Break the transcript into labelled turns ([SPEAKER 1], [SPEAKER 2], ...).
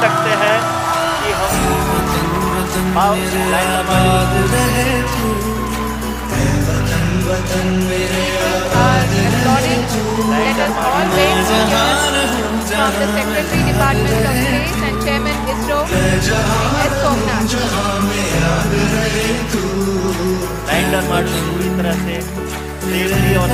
[SPEAKER 1] सकते हैं कि हम
[SPEAKER 2] from the Secretary Department of Space and Chairman ISRO, S. Somnath.
[SPEAKER 1] Lander module पूरी तरह से सेफली और